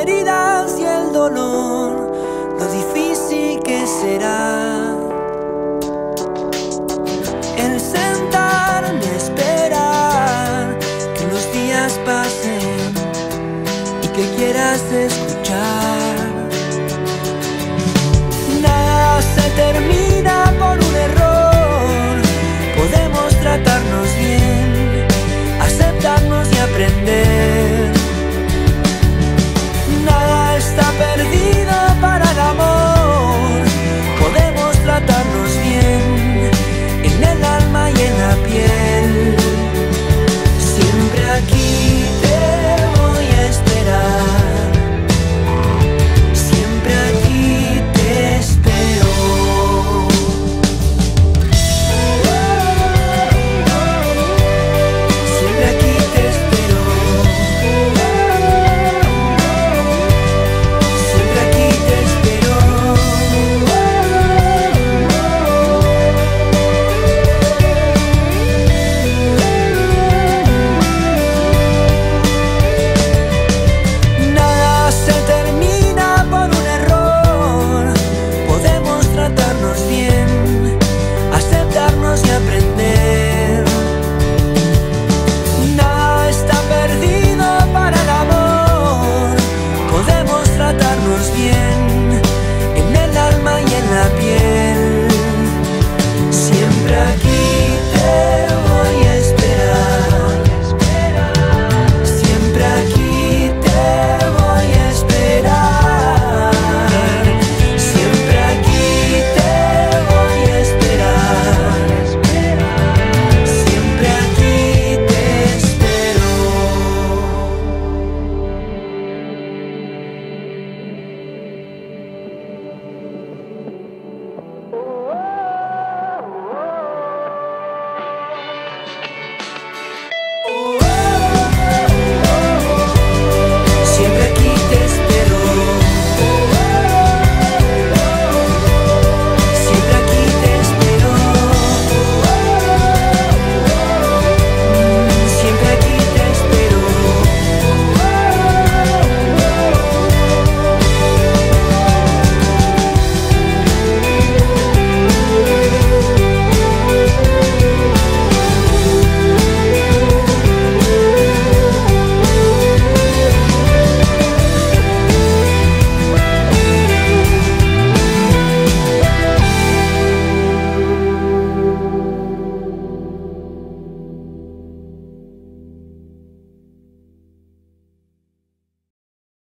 heridas y el dolor, lo difícil que será.